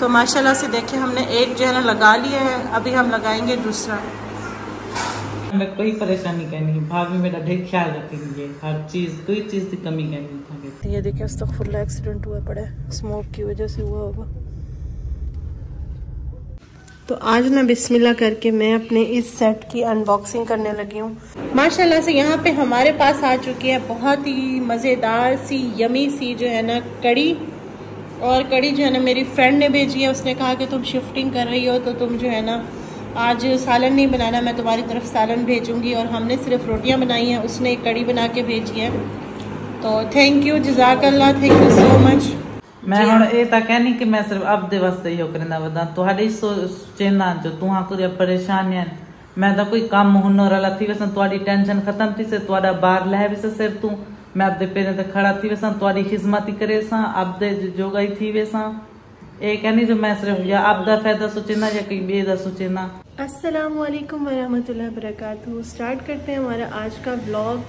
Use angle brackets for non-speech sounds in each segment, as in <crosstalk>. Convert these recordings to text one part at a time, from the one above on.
तो माशाल्लाह से देखें हमने एक जो है ना लगा लिया है अभी हम लगाएँगे दूसरा। मैं कोई परेशानी का नहीं भाभी मेरा ढेर ख्याल रखेंगे हर चीज़ कोई चीज़ की कमी का नहीं ये देखिए अस्तगफुल्ला एक्सीडेंट हुआ पड़ा है स्मोक की वजह से हुआ होगा। तो आज ना बिस्मिल्लाह करके मैं अपने इस सेट की अनबॉक्सिंग करने लगी हूँ। माशाल्लाह से यहाँ पे हमारे पास आ चुकी है बहुत ही मज़ेदार सी यमी सी जो है ना कड़ी और कड़ी जो है ना मेरी फ्रेंड ने भेजी है उसने कहा कि तुम शिफ्टिंग कर रही हो तो तुम जो है ना आज सालन नहीं बनाना मैं तुम्हारी तरफ सालन भेजूंगी और हमने सिर्फ रोटियां बनाई हैं उसने एक कड़ी बना के भेजी है तो थैंक यू जजाकल्ला थैंक यू सो मच मैं ਹੁਣ ਇਹ ਤਾਂ ਕਹਿਣੀ ਕਿ ਮੈਂ ਸਿਰਫ ਆਪਦੇ ਵਾਸਤੇ ਹੀ ਕਰਨਾ ਵਦਾ ਤੁਹਾਡੀ ਸੋਚਣਾ ਜੋ ਤੁਹਾਂ ਕੋਈ ਪਰੇਸ਼ਾਨੀਆਂ ਮੈਂ ਤਾਂ ਕੋਈ ਕੰਮ ਹੁਨਰ ਵਾਲਾ ਥੀ ਵਸਨ ਤੁਹਾਡੀ ਟੈਨਸ਼ਨ ਖਤਮ ਥੀ ਸੇ ਤੁਹਾਡਾ ਬਾਹਰ ਲੈ ਵੀ ਸਿਰ ਤੂੰ मैं आपदे पेरे ते खड़ा थी वेसा तुम्हारी खिदमत करे सा आपदे जोगाई थी वेसा। ए कहनी जो मैं सिर्फ़ या आपदा फ़ायदा सोचेना या कहीं बेदा सोचेना अस्सलाम वालेकुम वरहमतुल्लाह स्टार्ट करते हैं हमारा आज का ब्लॉग।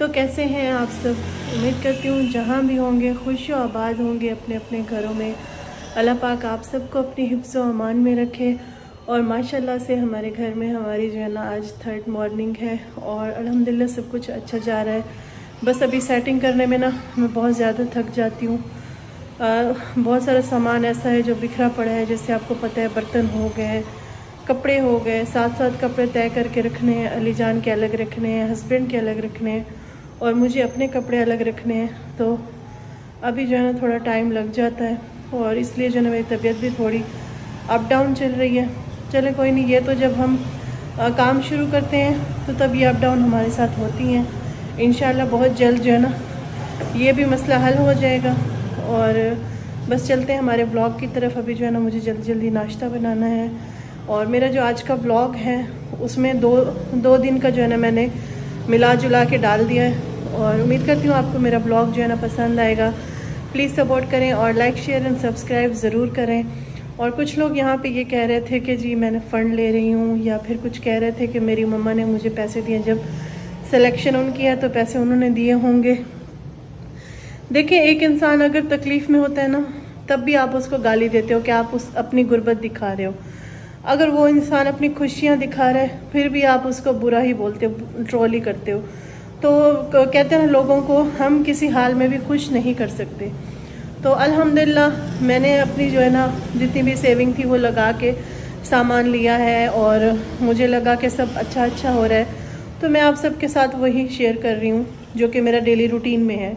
तो कैसे हैं आप सब? उम्मीद करती हूँ जहाँ भी होंगे, खुश व आबाद होंगे अपने अपने घरों में। अल्लाह पाक आप सबको अपनी हिफ्स अमान में रखे। और माशाल्लाह से हमारे घर में हमारी जो है ना, आज थर्ड मॉर्निंग है। और अल्हम्दुलिल्लाह सब कुछ अच्छा जा रहा है। बस अभी सेटिंग करने में ना मैं बहुत ज़्यादा थक जाती हूँ। बहुत सारा सामान ऐसा है जो बिखरा पड़ा है जैसे आपको पता है बर्तन हो गए कपड़े हो गए साथ साथ कपड़े तय करके रखने हैं अली जान के अलग रखने हैं हस्बैंड के अलग रखने हैं और मुझे अपने कपड़े अलग रखने हैं। तो अभी जो है ना थोड़ा टाइम लग जाता है और इसलिए जो है मेरी तबीयत भी थोड़ी अप डाउन चल रही है। चले कोई नहीं ये तो जब हम आ, काम शुरू करते हैं तो तब ये अप डाउन हमारे साथ होती हैं। इन बहुत जल्द जो है ना, ये भी मसला हल हो जाएगा। और बस चलते हैं हमारे ब्लॉग की तरफ़। अभी जो है ना, मुझे जल्दी जल्दी नाश्ता बनाना है। और मेरा जो आज का ब्लॉग है, उसमें दो दो दिन का जो है ना मैंने मिला जुला के डाल दिया है। और उम्मीद करती हूँ आपको मेरा ब्लॉग जो है ना पसंद आएगा। प्लीज़ सपोर्ट करें और लाइक शेयर एंड सब्सक्राइब ज़रूर करें। और कुछ लोग यहाँ पे ये कह रहे थे कि जी, मैंने फ़ंड ले रही हूँ, या फिर कुछ कह रहे थे कि मेरी मम्मा ने मुझे पैसे दिए। जब सिलेक्शन उनकी है तो पैसे उन्होंने दिए होंगे। देखिए, एक इंसान अगर तकलीफ़ में होता है ना, तब भी आप उसको गाली देते हो कि आप उस अपनी गुर्बत दिखा रहे हो। अगर वो इंसान अपनी खुशियाँ दिखा रहे फिर भी आप उसको बुरा ही बोलते हो ट्रोल ही करते हो। तो कहते हैं लोगों को हम किसी हाल में भी खुश नहीं कर सकते। तो अल्हम्दुलिल्लाह, मैंने अपनी जो है ना, जितनी भी सेविंग थी, वो लगा के सामान लिया है और मुझे लगा कि सब अच्छा अच्छा हो रहा है। तो मैं आप सबके साथ वही शेयर कर रही हूँ, जो कि मेरा डेली रूटीन में है।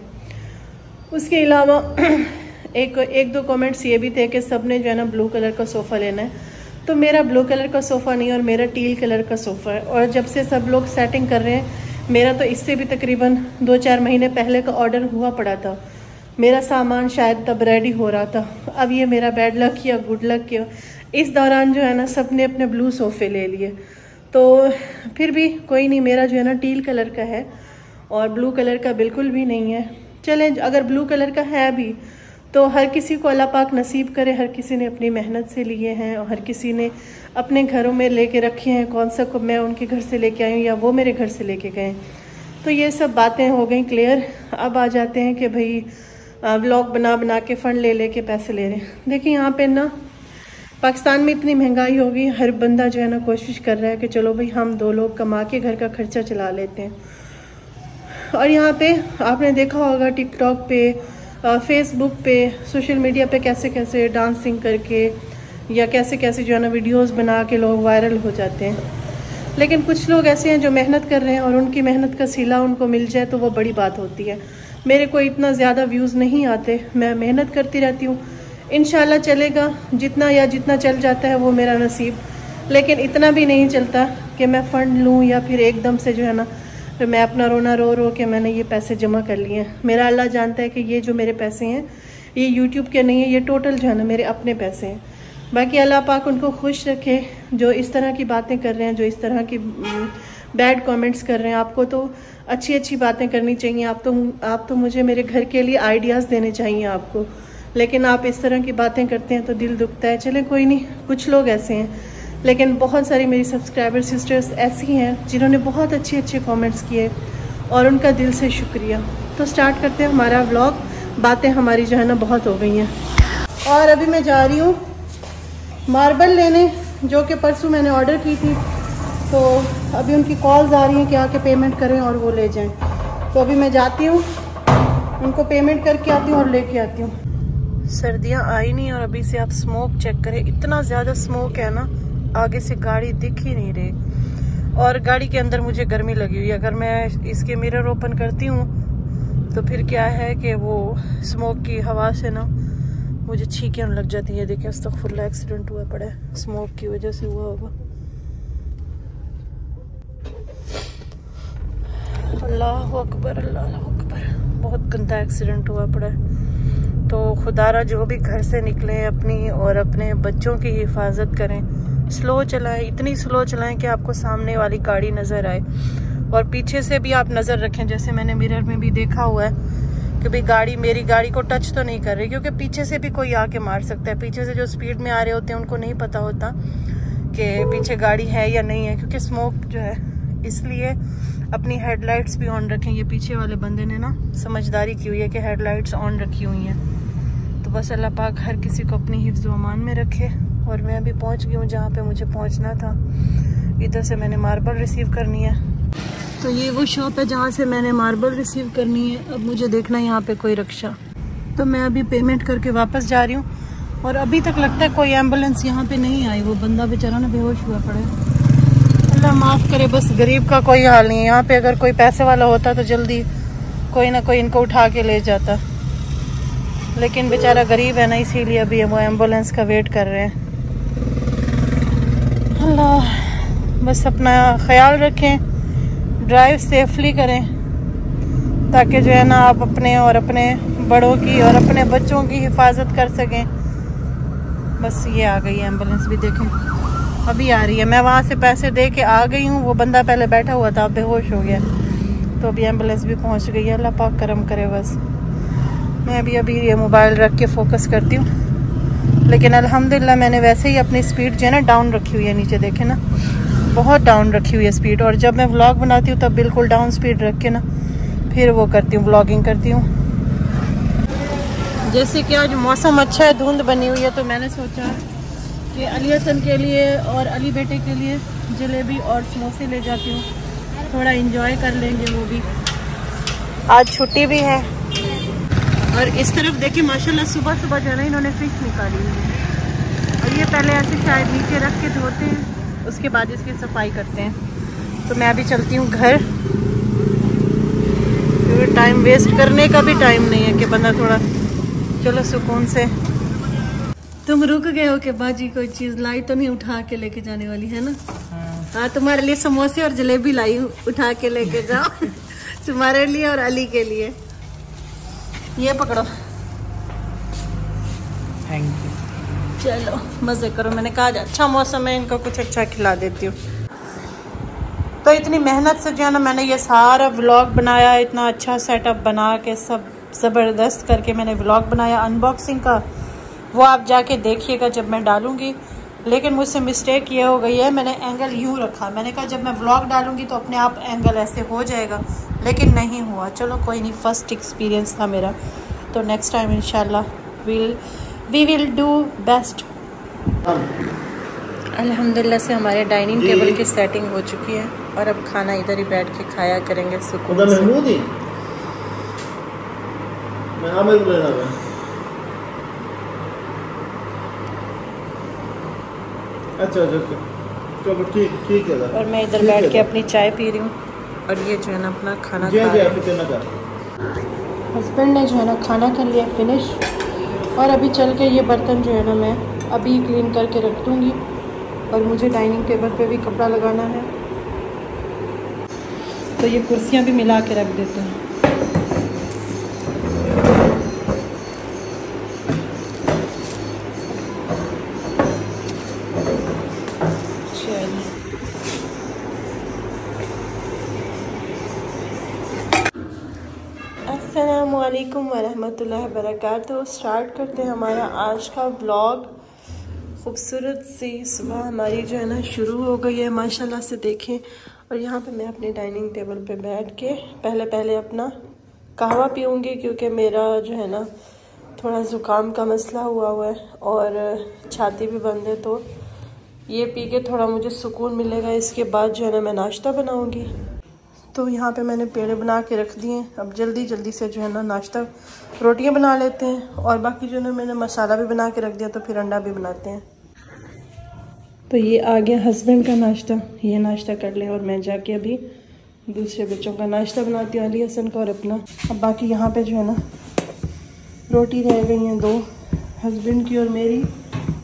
उसके अलावा <clears throat> एक एक दो कमेंट्स ये भी थे कि सबने जो है ना ब्लू कलर का सोफ़ा लेना है। तो मेरा ब्लू कलर का सोफ़ा नहीं और मेरा टील कलर का सोफ़ा है। और जब से सब लोग सेटिंग कर रहे हैं, मेरा तो इससे भी तकरीबन दो चार महीने पहले का ऑर्डर हुआ पड़ा था। मेरा सामान शायद तब रेडी हो रहा था। अब ये मेरा बैड लक या गुड लक या इस दौरान जो है ना सबने अपने ब्लू सोफ़े ले लिए। तो फिर भी कोई नहीं, मेरा जो है ना टील कलर का है और ब्लू कलर का बिल्कुल भी नहीं है। चलें, अगर ब्लू कलर का है भी तो हर किसी को अल्लाह पाक नसीब करे, हर किसी ने अपनी मेहनत से लिए हैं और हर किसी ने अपने घरों में लेके रखे हैं। कौन सा को मैं उनके घर से लेके आई हूँ या वो मेरे घर से लेके गए तो ये सब बातें हो गई क्लियर अब आ जाते हैं कि भाई ब्लॉग बना बना के फ़ंड ले लेके पैसे ले रहे हैं। देखिए, यहाँ पे ना पाकिस्तान में इतनी महँगाई होगी हर बंदा जो है ना कोशिश कर रहा है कि चलो भाई हम दो लोग कमा के घर का खर्चा चला लेते हैं। और यहाँ पे आपने देखा होगा टिकटॉक पे फेसबुक पे सोशल मीडिया पे कैसे कैसे डांसिंग करके या कैसे कैसे जो है ना वीडियोस बना के लोग वायरल हो जाते हैं। लेकिन कुछ लोग ऐसे हैं जो मेहनत कर रहे हैं और उनकी मेहनत का सिला उनको मिल जाए तो वो बड़ी बात होती है। मेरे को इतना ज़्यादा व्यूज़ नहीं आते, मैं मेहनत करती रहती हूँ इन चलेगा। जितना या जितना चल जाता है वो मेरा नसीब। लेकिन इतना भी नहीं चलता कि मैं फ़ंड लूँ या फिर एकदम से जो है ना, फिर मैं अपना रोना रो रो के मैंने ये पैसे जमा कर लिए हैं। मेरा अल्लाह जानता है कि ये जो मेरे पैसे हैं, ये यूट्यूब के नहीं है, ये टोटल जो है ना मेरे अपने पैसे हैं। बाकी अल्लाह पाक उनको खुश रखे, जो इस तरह की बातें कर रहे हैं, जो इस तरह की बैड कमेंट्स कर रहे हैं। आपको तो अच्छी अच्छी बातें करनी चाहिए। आप तो आप तो मुझे मेरे घर के लिए आइडियाज़ देने चाहिए आपको। लेकिन आप इस तरह की बातें करते हैं तो दिल दुखता है। चले, कोई नहीं, कुछ लोग ऐसे हैं। लेकिन बहुत सारी मेरी सब्सक्राइबर सिस्टर्स ऐसी हैं जिन्होंने बहुत अच्छे अच्छे कमेंट्स किए और उनका दिल से शुक्रिया। तो स्टार्ट करते हैं हमारा व्लॉग बातें हमारी जो है ना बहुत हो गई हैं। और अभी मैं जा रही हूँ मार्बल लेने, जो कि परसों मैंने ऑर्डर की थी। तो अभी उनकी कॉल्स आ रही हैं कि आके पेमेंट करें और वो ले जाएँ। तो अभी मैं जाती हूँ, उनको पेमेंट करके आती हूँ और लेके आती हूँ। सर्दियाँ आई नहीं और अभी से आप स्मोक चेक करें। इतना ज़्यादा स्मोक है ना, आगे से गाड़ी दिख ही नहीं रही। और गाड़ी के अंदर मुझे गर्मी लगी हुई अगर मैं इसके मिरर ओपन करती हूँ तो फिर क्या है कि वो स्मोक की हवा से ना मुझे छीकें लग जाती है। देखिए तो फुल एक्सीडेंट हुआ पड़ा है। स्मोक की वजह से हुआ होगा। अल्लाह अकबर अल्लाह अकबर। बहुत गंदा एक्सीडेंट हुआ पड़ा है। तो खुदारा जो भी घर से निकले, अपनी और अपने बच्चों की हिफाजत करें। स्लो चलाएँ, इतनी स्लो चलाएँ कि आपको सामने वाली गाड़ी नज़र आए। और पीछे से भी आप नज़र रखें, जैसे मैंने मिरर में भी देखा हुआ है कि भाई गाड़ी, मेरी गाड़ी को टच तो नहीं कर रही, क्योंकि पीछे से भी कोई आके मार सकता है। पीछे से जो स्पीड में आ रहे होते हैं, उनको नहीं पता होता कि पीछे गाड़ी है या नहीं है, क्योंकि स्मोक जो है, इसलिए अपनी हेडलाइट्स भी ऑन रखें। ये पीछे वाले बंदे ने ना, समझदारी की हुई है कि हेडलाइट्स ऑन रखी हुई हैं। बस अल्लाह पाक हर किसी को अपनी हिफ्ज़ अमान में रखे। और मैं अभी पहुँच गई हूँ जहाँ पे मुझे पहुँचना था। इधर से मैंने मार्बल रिसीव करनी है। तो ये वो शॉप है जहाँ से मैंने मार्बल रिसीव करनी है। अब मुझे देखना है यहाँ पे कोई रक्षा। तो मैं अभी पेमेंट करके वापस जा रही हूँ। और अभी तक लगता है कोई एंबुलेंस यहाँ पे नहीं आई। वो बंदा बेचारा ना बेहोश हुआ पड़े अल्लाह माफ़ करे, बस गरीब का कोई हाल नहीं है। यहाँ पे अगर कोई पैसे वाला होता तो जल्दी कोई ना कोई इनको उठा के ले जाता। लेकिन बेचारा गरीब है ना, इसीलिए अभी वो एंबुलेंस का वेट कर रहे हैं। अल्लाह, बस अपना ख्याल रखें ड्राइव सेफली करें, ताकि जो है ना आप अपने और अपने बड़ों की और अपने बच्चों की हिफाजत कर सकें। बस ये आ गई एंबुलेंस भी देखें। अभी आ रही है। मैं वहाँ से पैसे दे के आ गई हूँ, वो बंदा पहले बैठा हुआ था बेहोश हो गया। तो अभी एंबुलेंस भी पहुँच गई है। अल्लाह पाक करम करे बस। मैं अभी अभी ये मोबाइल रख के फोकस करती हूँ। लेकिन अल्हम्दुलिल्लाह मैंने वैसे ही अपनी स्पीड जो है ना डाउन रखी हुई है नीचे, देखे ना। बहुत डाउन रखी हुई है स्पीड और जब मैं व्लॉग बनाती हूँ तब बिल्कुल डाउन स्पीड रख के ना, फिर वो करती हूँ व्लॉगिंग करती हूँ। जैसे कि आज मौसम अच्छा है, धुंध बनी हुई है तो मैंने सोचा कि अली हसन के लिए और अली बेटे के लिए जलेबी और समोसे ले जाती हूँ। थोड़ा इंजॉय कर लेंगे वो भी। आज छुट्टी भी है। और इस तरफ़ देखिए माशाल्लाह सुबह सुबह जो है ना इन्होंने फ़िश निकाली हुई है। और ये पहले ऐसे शायद नीचे रख के धोते हैं उसके बाद इसकी सफ़ाई करते हैं। तो मैं अभी चलती हूँ घर। क्योंकि टाइम वेस्ट करने का भी टाइम नहीं है कि बंदा थोड़ा चलो सुकून से। तुम रुक गए हो कि बाजी कोई चीज़ लाई तो नहीं उठा के लेके जाने वाली है ना? हाँ, हाँ तुम्हारे लिए समोसे और जलेबी लाई उठा के लेके जाओ। <laughs> तुम्हारे लिए और अली के लिए। ये पकड़ो। थैंक यू चलो मज़े करो। मैंने कहा अच्छा मौसम है इनको कुछ अच्छा खिला देती हूँ। तो इतनी मेहनत से जो है ना मैंने ये सारा व्लॉग बनाया इतना अच्छा सेटअप बना के सब ज़बरदस्त करके मैंने व्लॉग बनाया। अनबॉक्सिंग का वो आप जाके देखिएगा जब मैं डालूँगी। लेकिन मुझसे मिस्टेक ये हो गई है मैंने एंगल यूँ रखा। मैंने कहा जब मैं ब्लॉग डालूँगी तो अपने आप एंगल ऐसे हो जाएगा। लेकिन नहीं हुआ। चलो कोई नहीं फ़र्स्ट एक्सपीरियंस था मेरा। तो नेक्स्ट टाइम इंशाल्लाह will we will do best अल्हम्दुलिल्लाह से हमारे डाइनिंग टेबल की सेटिंग हो चुकी है और अब खाना इधर ही बैठ के खाया करेंगे सुकून से। अच्छा अच्छा अच्छा। चलो ठीक ठीक है और मैं इधर बैठ के अपनी चाय पी रही हूँ और ये जो है ना अपना खाना खा हस्बैंड ने जो है ना खाना कर लिया फिनिश और अभी चल के ये बर्तन जो है ना मैं अभी क्लीन करके रख दूँगी। और मुझे डाइनिंग टेबल पे भी कपड़ा लगाना है। तो ये कुर्सियाँ भी मिला के रख देते हैं। असलकम वरहमतुल्लाहि वबरकातुहू। स्टार्ट करते हैं हमारा आज का ब्लॉग। खूबसूरत सी सुबह हमारी जो है ना, शुरू हो गई है, माशाल्लाह से देखें। और यहाँ पे मैं अपने डाइनिंग टेबल पे बैठ के पहले पहले अपना कहवा पीऊँगी, क्योंकि मेरा जो है ना, थोड़ा ज़ुकाम का मसला हुआ हुआ है और छाती भी बंद है तो ये पी के थोड़ा मुझे सुकून मिलेगा। इसके बाद जो है ना, मैं नाश्ता बनाऊँगी। तो यहाँ पे मैंने पेड़े बना के रख दिए। अब जल्दी जल्दी से जो है ना नाश्ता, रोटियाँ बना लेते हैं और बाकी जो है मैंने मसाला भी बना के रख दिया तो फिर अंडा भी बनाते हैं। तो ये आ गया हस्बैंड का नाश्ता। ये नाश्ता कर लें और मैं जाके अभी दूसरे बच्चों का नाश्ता बनाती हूँ, अली हसन का और अपना। अब बाकी यहाँ पे जो है ना रोटी रह गई हैं दो हस्बैंड की और मेरी।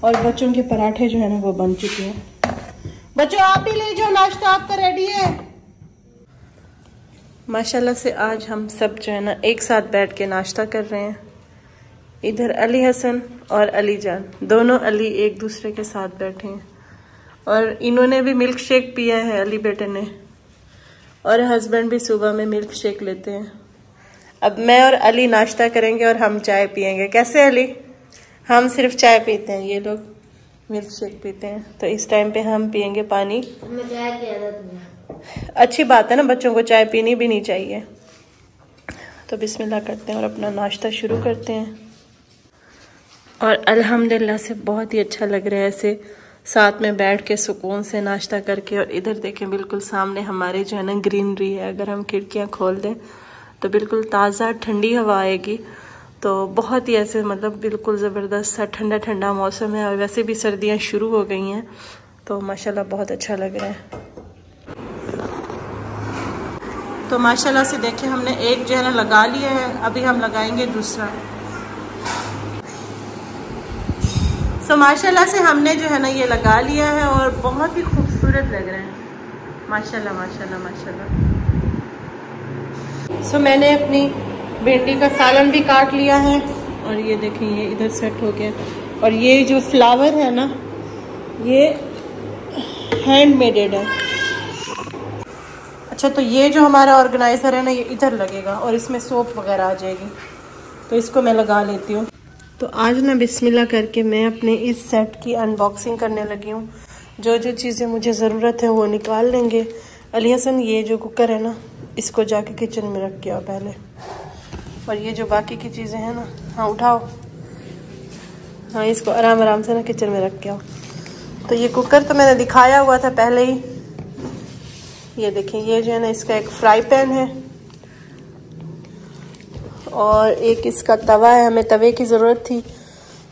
और बच्चों के पराठे जो है ना वो बन चुके हैं। बच्चों, आप ही ले जाओ, नाश्ता आपका रेडी है। माशाल्लाह से आज हम सब जो है ना, एक साथ बैठ के नाश्ता कर रहे हैं। इधर अली हसन और अली जान, दोनों अली एक दूसरे के साथ बैठे हैं। और इन्होंने भी मिल्क शेक पिया है, अली बेटे ने। और हस्बैंड भी सुबह में मिल्क शेक लेते हैं। अब मैं और अली नाश्ता करेंगे और हम चाय पियेंगे। कैसे अली? हम सिर्फ़ चाय पीते हैं, ये लोग मिल्क शेक पीते हैं। तो इस टाइम पे हम पियेंगे पानी। अच्छी बात है ना, बच्चों को चाय पीनी भी नहीं चाहिए। तो बिस्मिल्लाह करते हैं और अपना नाश्ता शुरू करते हैं। और अल्हम्दुलिल्लाह से बहुत ही अच्छा लग रहा है ऐसे साथ में बैठ के सुकून से नाश्ता करके और इधर देखें, बिल्कुल सामने हमारे जो है ना ग्रीनरी है, अगर हम खिड़कियाँ खोल दें तो बिल्कुल ताज़ा ठंडी हवा आएगी। तो बहुत ही ऐसे मतलब बिल्कुल ज़बरदस्त सा ठंडा ठंडा मौसम है और वैसे भी सर्दियाँ शुरू हो गई हैं तो माशाल्लाह बहुत अच्छा लग रहा है। तो माशाल्लाह से देखें हमने एक जो है ना लगा लिया है अभी हम लगाएँगे दूसरा। तो माशाल्लाह से हमने जो है ना ये लगा लिया है और बहुत ही खूबसूरत लग रहे हैं। माशाल्लाह माशाल्लाह माशाल्लाह। सो so, मैंने अपनी भिंडी का सालन भी काट लिया है और ये देखें ये इधर सेट हो गया। और ये जो फ्लावर है ना ये हैंड मेडेड है। अच्छा तो ये जो हमारा ऑर्गेनाइज़र है ना, ये इधर लगेगा और इसमें सोप वगैरह आ जाएगी। तो इसको मैं लगा लेती हूँ। तो आज ना बिस्मिल्लाह करके मैं अपने इस सेट की अनबॉक्सिंग करने लगी हूँ। जो जो चीज़ें मुझे ज़रूरत है वो निकाल लेंगे। अली हसन, ये जो कुकर है ना, इसको जाके किचन में रख के आओ पहले। और ये जो बाकी की चीज़ें हैं ना हाँ उठाओ। हाँ इसको आराम आराम से ना किचन में रख के आओ। तो ये कुकर तो मैंने दिखाया हुआ था पहले ही। ये देखें, ये जो है ना, इसका एक फ्राई पैन है। और एक इसका तवा है, हमें तवे की ज़रूरत थी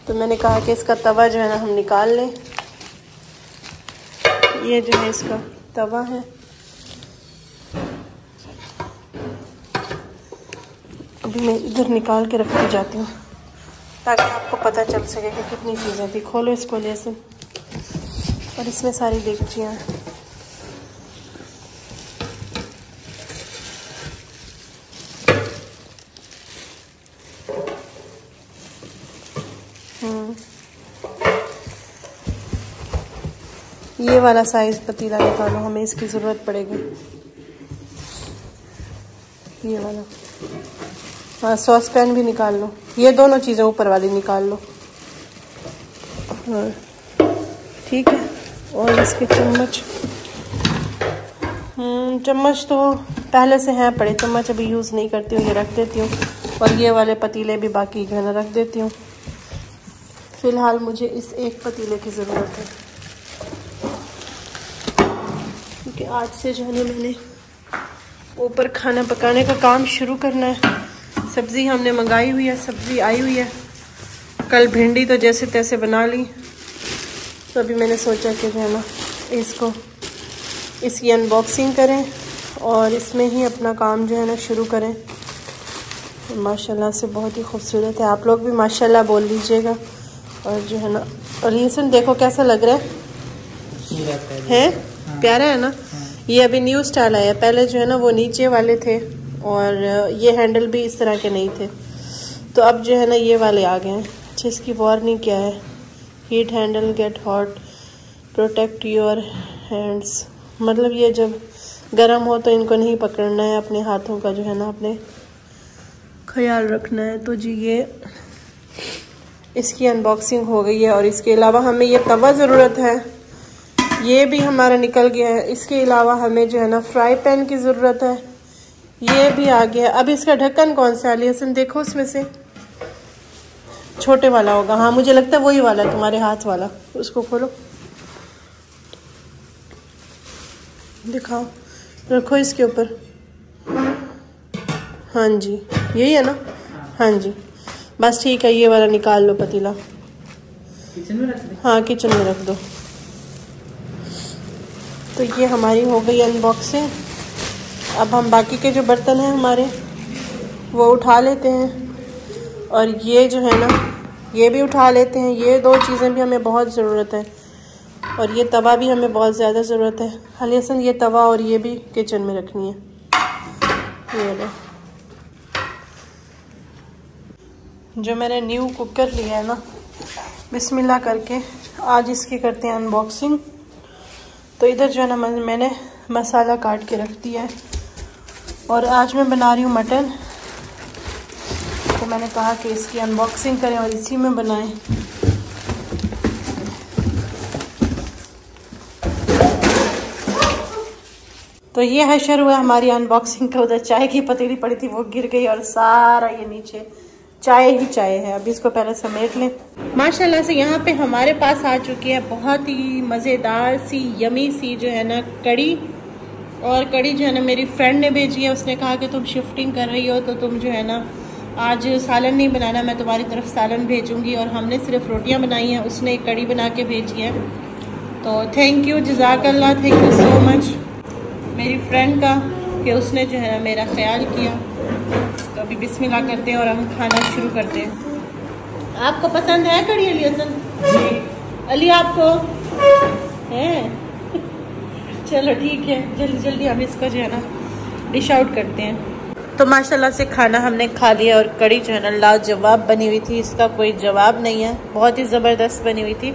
तो मैंने कहा कि इसका तवा जो है ना, हम निकाल लें। ये जो है इसका तवा है। अभी मैं इधर निकाल के रखती जाती हूँ, ताकि आपको पता चल सके कि कितनी चीज़ें थी खोलो इसको जैसे और इसमें सारी देगचियाँ हैं ये वाला साइज़ पतीला निकालो हमें इसकी ज़रूरत पड़ेगी। ये वाला। हाँ सॉस पैन भी निकाल लो। ये दोनों चीज़ें ऊपर वाली निकाल लो। हाँ, ठीक है। और इसके चम्मच। हम्म, चम्मच तो पहले से हैं पड़े चम्मच अभी यूज़ नहीं करती हूँ ये रख देती हूँ। और ये वाले पतीले भी बाकी जो रख देती हूँ। फ़िलहाल मुझे इस एक पतीले की ज़रूरत है क्योंकि आज से जो है ना मैंने ऊपर खाना पकाने का काम शुरू करना है। सब्ज़ी हमने मंगाई हुई है सब्ज़ी आई हुई है। कल भिंडी तो जैसे तैसे बना ली। तो अभी मैंने सोचा कि जो है ना इसको इसकी अनबॉक्सिंग करें और इसमें ही अपना काम जो है ना शुरू करें। माशाल्लाह से बहुत ही खूबसूरत है। आप लोग भी माशाल्लाह बोल लीजिएगा। और जो है ना और ये सुन देखो कैसा लग रहा है। है? प्यारा है ना? ये अभी न्यू स्टाइल आया पहले जो है ना, वो नीचे वाले थे और ये हैंडल भी इस तरह के नहीं थे। तो अब जो है ना, ये वाले आ गए हैं। अच्छा इसकी वार्निंग क्या है? Heat handle get hot protect your hands मतलब ये जब गर्म हो तो इनको नहीं पकड़ना है, अपने हाथों का जो है ना, अपने ख्याल रखना है। तो जी ये, इसकी अनबॉक्सिंग हो गई है और इसके अलावा हमें ये तवा ज़रूरत है। ये भी हमारा निकल गया है। इसके अलावा हमें जो है ना फ्राई पैन की ज़रूरत है। ये भी आ गया अब इसका ढक्कन कौन सा है हसन? देखो उसमें से। छोटे वाला होगा। हाँ मुझे लगता है वही वाला तुम्हारे हाथ वाला। उसको खोलो। दिखाओ। रखो इसके ऊपर। हाँ जी। यही है ना? हाँ जी। बस ठीक है ये वाला निकाल लो पतीला। किचन में रख दे। हाँ किचन में रख दो। तो ये हमारी हो गई अनबॉक्सिंग अब हम बाकी के जो बर्तन हैं हमारे, वो उठा लेते हैं। और ये जो है ना, ये भी उठा लेते हैं। ये दो चीज़ें भी हमें बहुत ज़रूरत है। और ये तवा भी हमें बहुत ज़्यादा ज़रूरत है। अली हसन ये तवा और ये भी किचन में रखनी है। ये लो। जो मैंने न्यू कुकर लिया है ना, बिस्मिल्लाह करके, आज इसकी करते हैं अनबॉक्सिंग तो इधर जो है ना मैंने मसाला काट के रख दिया है। और आज मैं बना रही हूँ मटन। तो मैंने कहा कि इसकी अनबॉक्सिंग करें और इसी में बनाएँ। तो ये शुरू हुआ हमारी अनबॉक्सिंग का उधर चाय की पतीली पड़ी थी, वो गिर गई और सारा ये नीचे चाय ही चाय है, अभी इसको पहले समेट लें। माशाल्लाह से यहाँ पे हमारे पास आ चुकी है बहुत ही मज़ेदार सी, यमी सी जो है ना कड़ी और कड़ी जो है ना, मेरी फ्रेंड ने भेजी है, उसने कहा कि तुम शिफ्टिंग कर रही हो तो तुम जो है ना, आज सालन नहीं बनाना, मैं तुम्हारी तरफ़ सालन भेजूँगी। और हमने सिर्फ़ रोटियाँ बनाई हैं, उसने एक कड़ी बना के भेजी है। तो थैंक यू जजाकल्ला थैंक यू सो मच मेरी फ्रेंड का, कि उसने जो है ना, मेरा ख्याल किया। तो अभी बिस्मिल्लाह करते हैं और हम खाना शुरू करते हैं। आपको पसंद है कड़ी अली हसन? अली आपको? है? चलो ठीक है जल्दी जल्दी हम इसको जो है ना डिश आउट करते हैं। तो माशाल्लाह से खाना हमने खा लिया और कड़ी जो है ना लाजवाब बनी हुई थी इसका कोई जवाब नहीं है। बहुत ही ज़बरदस्त बनी हुई थी।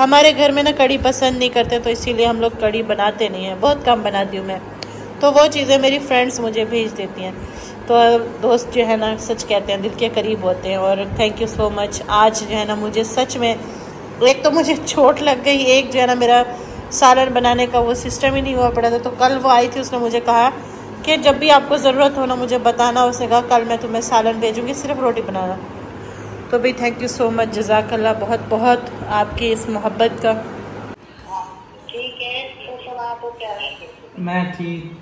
हमारे घर में ना कड़ी पसंद नहीं करते तो इसीलिए हम लोग कड़ी बनाते नहीं हैं। बहुत कम बनाती हूँ मैं। तो वो चीज़ें मेरी फ्रेंड्स मुझे भेज देती हैं। तो दोस्त जो है ना सच कहते हैं दिल के करीब होते हैं और थैंक यू सो मच आज जो है ना मुझे सच में एक तो मुझे चोट लग गई एक जो है ना मेरा सालन बनाने का वो सिस्टम ही नहीं हुआ पड़ा था। तो कल वो आई थी उसने मुझे कहा कि जब भी आपको ज़रूरत हो ना मुझे बताना। उसने कहा कल मैं तुम्हें सालन भेजूँगी सिर्फ़ रोटी बनाना। तो भाई थैंक यू सो मच जजाकल्ला बहुत बहुत आपकी इस मोहब्बत का। ठीक है तो क्या मैं ठीक।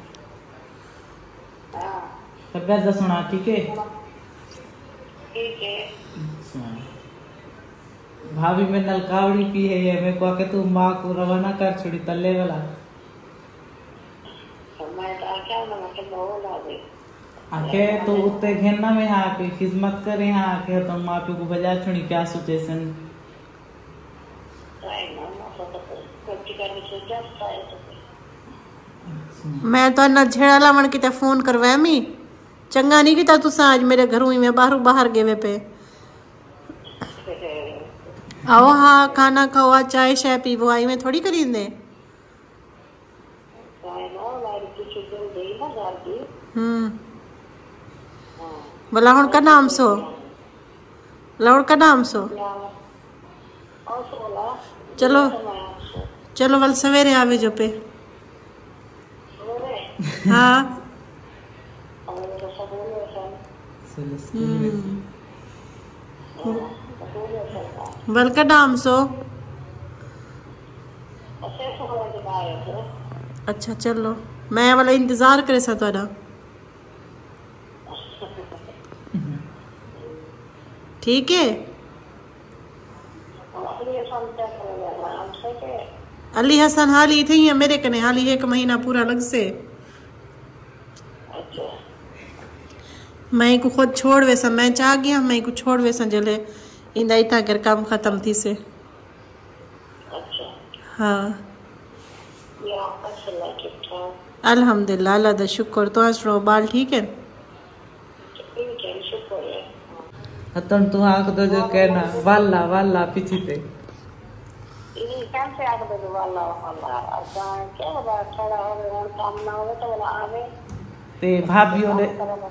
हाँ। तबियत दा सुना ठीक है? ठीक भाभी में नलकावड़ी पी है ये मेरे को आके तू माँ को रवाना कर छोड़ी तल्ले वाला। तो मैं तो मतलब आके तो उत्ते घेरना में यहाँ आके खिदमत करे यहाँ आके तो माँ पे को बजा छोड़ी क्या सोचे सन तो ना तो कुछ करने से जस्ट आए तो फिर मैं तो ना झेड़ा लावण किते फ़ोन करवाया मी? चंगा नहीं किता तुसा आज मेरे घरों ही मैं बाहर बाहर गए पे। आओ हाँ खाना खाओ आ चाय शाय पीवो आई मैं थोड़ी करी दे है हम्म। हाँ बोला हुन का नाम सो? लौड़ का नाम सो? क्या चलो चलो वल सवेरे आवे जो पे हाँ और तो सब बोले well as mm. cool. अच्छा चलो। मैं वाला इंतज़ार करे सा थोड़ा ठीक है? अली हसन हाल ही थी मेरे कने हाल ही एक महीना पूरा लग से। मैं को खुद छोड़ वैसा मैं चाह गया मैं को छोड़ वैसा जले। इंदा इतना कर काम खत्म थी से। अच्छा। हाँ। ठाक अल्हम्दुलिल्लाह अल्लाह दा शुक्र तो सुनो बाल ठीक है? हतन तू आक दो जो कहना वाला वाला पीछे ते kan saya ada dari wala wala asan क्या बात थोड़ा गया काम ना हो तो वाला आवे। ते भाभी ओडे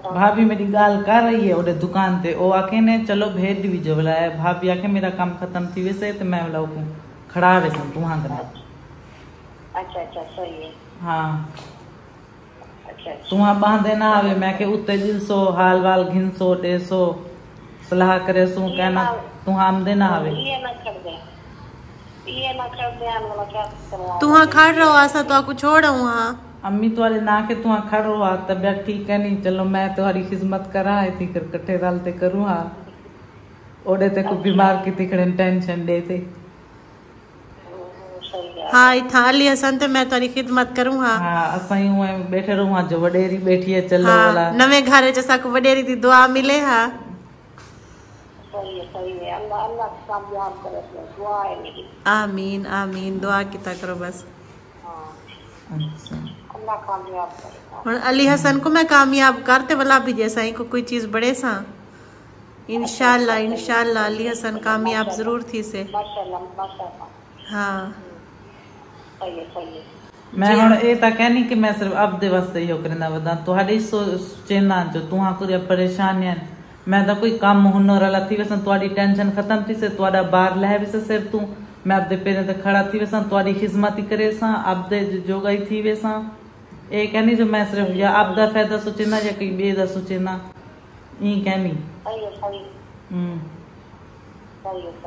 भाभी मेरी गाल कर रही है ओडे दुकान ते। ओ आके ने चलो भेज दी जो बोला है। भाभी आके मेरा काम खत्म थी वैसे ते मैं बोला को खड़ा वैसे तू वहाँ करना अच्छा अच्छा सही है। हाँ। अच्छा अच्छा। तू वहाँ बांधे ना आवे। मैं के उत्ते दिल सो हाल वाल घिन सो टे सो। सलाह करे सू कहना तू आमदे ना आवे। ये ना कर दे। ये ना कर दे आने वाला क्या करवा तू वहाँ खड़ रहो आसा तो आपको छोड़ वहाँ। अम्मी तुम्हारे ना के तू खड़ो आ तबियत ठीक है नहीं चलो मैं तुम्हारी खिदमत करा आई थी कर कट्ठे डालते करूँ हा ओडे ते को बीमार की तिकड़े टेंशन देते सही है हाँ हसन ते मैं तुम्हारी खिदमत करूँ हाँ हाँ बैठे रहूँ हा जो वडेरी बैठी है चलो हाँ वाला नवे घर जैसा को वडेरी दी दुआ मिले हाँ। सही है सही है। अल्लाह अल्लाह कामयाब करे दुआ है मेरी। आमीन आमीन दुआ किता करो बस। हाँ अच्छा। अल्लाह कामयाब करे और अली हसन को मैं कामयाब करते वाला भी जैसा ही को कोई चीज बड़े सा इंशाल्लाह इंशाल्लाह अली हसन कामयाब जरूर थी से माशाल्लाह माशाल्लाह हाँ सही है सही है ਮੈਂ ਹੁਣ ਇਹ ਤਾਂ ਕਹਿਨੀ ਕਿ ਮੈਂ ਸਿਰਫ ਆਪਦੇ ਵਾਸਤੇ ਹੀ ਉਹ ਕਰਨਾ ਵਦਾ ਤੁਹਾਡੀ ਚੇਨਾ ਜੋ ਤੁਹਾਂ ਕੋਈ ਪਰੇਸ਼ਾਨੀਆਂ ਮੈਂ ਤਾਂ ਕੋਈ ਕੰਮ ਹੁਨਰ ਵਾਲਾ ਥੀ ਵਸਾਂ ਤੁਹਾਡੀ ਟੈਨਸ਼ਨ ਖਤਮ ਥੀ ਸੇ ਤੁਹਾਡਾ ਬਾਹਰ ਲੈ ਵਿਸ ਸਿਰ ਤੂੰ ਮੈਂ ਆਪਦੇ ਪੈਰਾਂ ਤੇ ਖੜਾ ਥੀ ਵਸਾਂ ਤੁਹਾਡੀ ਖਿਦਮਤ ਹੀ ਕਰੇ ਸਾਂ ਆਪਦੇ ਜੋਗਾ ਹੀ ਥੀ ਵਸਾਂ એ કેની જો મેસરે હુયા આપદા ફાયદા સોચે ના યા કઈ બે દા સોચે ના ઈ કેની हम्म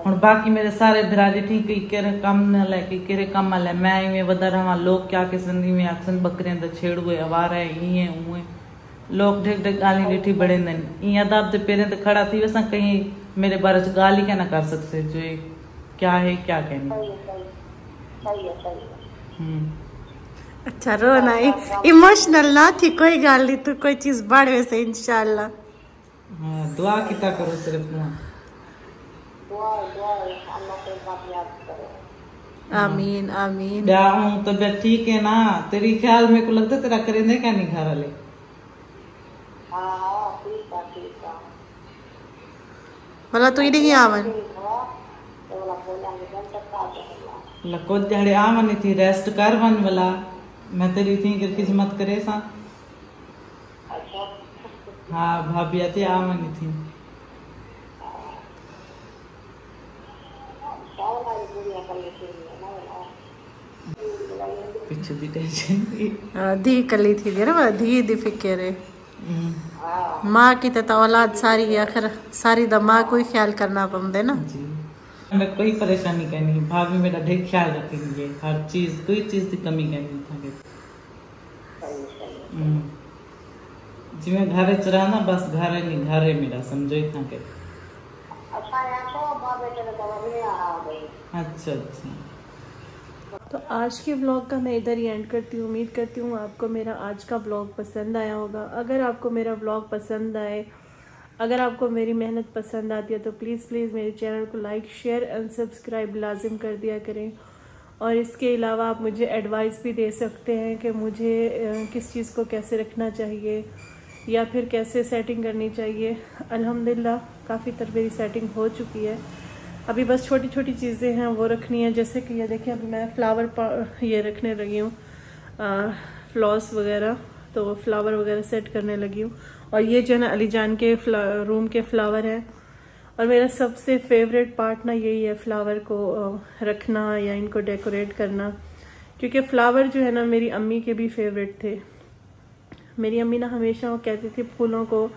और बाकी मेरे सारे बिरादरी ठीक ही केरे कम न ले कि केरे कम ले मैं ही में बदर लोग क्या के संधि में अक्सन बकरे द छेड़ हुए अवार है ई है हुए लोग ढक ढक गाली डिठी बड़े नन ई अदाब ते पेरे ते खड़ा थी वैसा कहीं मेरे बारे च गाली क्या ना कर सकते जो क्या है क्या कहनी हम्म अच्छा रो नहीं इमोशनल ना थी कोई गाल नहीं तू कोई चीज़ बढ़ वैसे इंशाल्लाह। हाँ दुआ किता करो सिर्फ़ दुआ दुआ दुआ अल्लाह से कामयाब करे आमीन आमीन। ब्याह हूँ तबियत ठीक है ना तेरी ख्याल मेरे को लगता तेरा करेंगे क्या नहीं घर वाले? हाँ ठीक है ठीक है भला तू ही आवन। ठीक है तो वाला बोला जब तक आ लको आ थी रेस्ट कर वन वाला मैं तेरी थी कि खिदमत करे सा। अच्छा। हाँ भाभी आती आ वनी थी। कर है ना पीछे दी टेंशन हाँ, धी कली थी देर वा धी दी फ़िक्र है। हम्म, हाँ माँ की तो औलाद सारी आखिर सारी द माँ को ही ख्याल करना पवंदे ना। जी। मैं कोई परेशानी करनी भाभी मेरा ढेर ख्याल रखेंगे हर चीज़ कोई चीज़ की कमी करनी था। हम्म। जिमे घरे च रहना बस घरे नहीं घरे मिला समझो इतना के? अच्छा अच्छा तो आज के व्लॉग का मैं इधर ही एंड करती हूँ। उम्मीद करती हूँ आपको मेरा आज का व्लॉग पसंद आया होगा। अगर आपको मेरा व्लॉग पसंद आए अगर आपको मेरी मेहनत पसंद आती है तो प्लीज़ प्लीज़ मेरे चैनल को लाइक शेयर एंड सब्सक्राइब लाजिम कर दिया करें। और इसके अलावा आप मुझे एडवाइस भी दे सकते हैं कि मुझे किस चीज़ को कैसे रखना चाहिए या फिर कैसे सेटिंग करनी चाहिए। अल्हम्दुलिल्लाह, काफ़ी तर मेरी सेटिंग हो चुकी है। अभी बस छोटी छोटी चीज़ें हैं, वो रखनी है। जैसे कि ये देखिए अभी मैं फ्लावर ये रखने लगी हूँ फ्लॉस वगैरह तो फ्लावर वगैरह सेट करने लगी हूँ। और ये जो है ना, अली जान के रूम के फ्लावर हैं। और मेरा सबसे फेवरेट पार्ट ना यही है फ्लावर को रखना या इनको डेकोरेट करना। क्योंकि फ्लावर जो है ना मेरी अम्मी के भी फेवरेट थे। मेरी अम्मी ना हमेशा वो कहती थी, फूलों को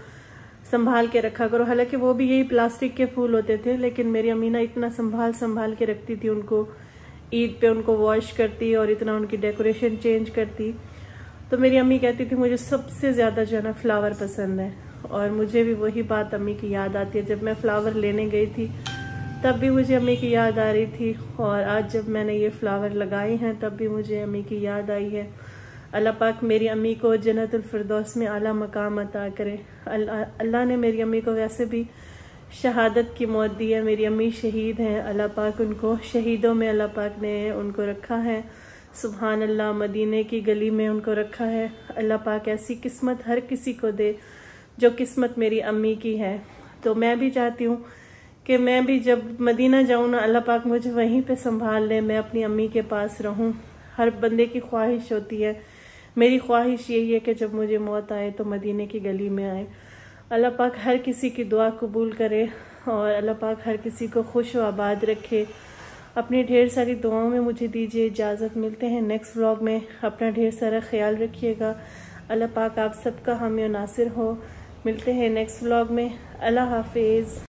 संभाल के रखा करो। हालाँकि वो भी यही प्लास्टिक के फूल होते थे, लेकिन मेरी अम्मी ना इतना संभाल संभाल के रखती थी उनको। ईद पे उनको वॉश करती और इतना उनकी डेकोरेशन चेंज करती। तो मेरी अम्मी कहती थी, मुझे सबसे ज़्यादा जो है ना फ्लावर पसंद है। और मुझे भी वही बात अम्मी की याद आती है। जब मैं फ्लावर लेने गई थी, तब भी मुझे अम्मी की याद आ रही थी। और आज जब मैंने ये फ्लावर लगाए हैं, तब भी मुझे अम्मी की याद आई है। अल्लाह पाक मेरी अम्मी को जन्नतुल में आला मकाम अता करे। अल्लाह अल्लाह ने मेरी अम्मी को वैसे भी शहादत की मौत दी है। मेरी अम्मी शहीद हैं। अल्लाह पाक उनको शहीदों में अल्लाह पाक ने उनको रखा है। सुबहान अल्लाह, मदीने की गली में उनको रखा है। अल्लाह पाक ऐसी किस्मत हर किसी को दे। जो किस्मत मेरी अम्मी की है। तो मैं भी चाहती हूँ कि मैं भी जब मदीना जाऊँ ना, अल्लाह पाक मुझे वहीं पे संभाल ले, मैं अपनी अम्मी के पास रहूँ। हर बंदे की ख्वाहिश होती है। मेरी ख्वाहिश यही है कि जब मुझे मौत आए तो मदीने की गली में आए। अल्लाह पाक हर किसी की दुआ कबूल करे और अल्लाह पाक हर किसी को खुश व आबाद रखे। अपनी ढेर सारी दुआओं में मुझे दीजिए, इजाज़त मिलते हैं। नेक्स्ट व्लॉग में अपना ढेर सारा ख्याल रखिएगा। अल्लाह पाक आप सबका हामी नासिर हो। मिलते हैं नेक्स्ट व्लॉग में। अल्लाह हाफिज़।